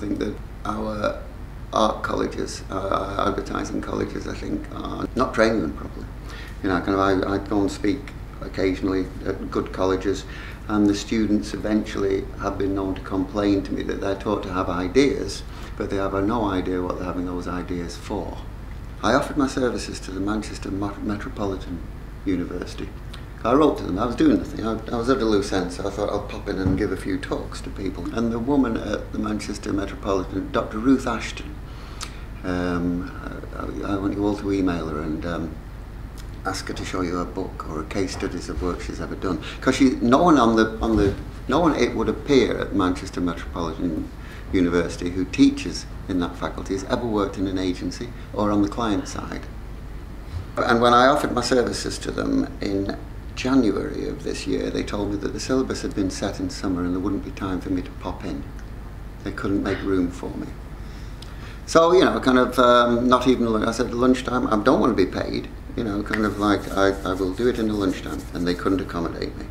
think that our art colleges, uh, advertising colleges, I think, are not training them properly. You know, kind of, I, I go and speak occasionally at good colleges, and the students eventually have been known to complain to me that they're taught to have ideas, but they have no idea what they're having those ideas for. I offered my services to the Manchester Metropolitan University. I wrote to them, I was doing nothing, I, I was at a loose end, so I thought I'll pop in and give a few talks to people. And the woman at the Manchester Metropolitan, Dr. Ruth Ashton, um, I, I want you all to email her and um, ask her to show you a book or a case studies of work she's ever done. Because no one on the, on the, no one it would appear at Manchester Metropolitan University who teaches in that faculty has ever worked in an agency or on the client side. And when I offered my services to them in January of this year, they told me that the syllabus had been set in summer and there wouldn't be time for me to pop in. They couldn't make room for me. So, you know, kind of um, not even, I said, lunchtime, I don't want to be paid you know, kind of like I, I will do it in the lunchtime, and they couldn't accommodate me.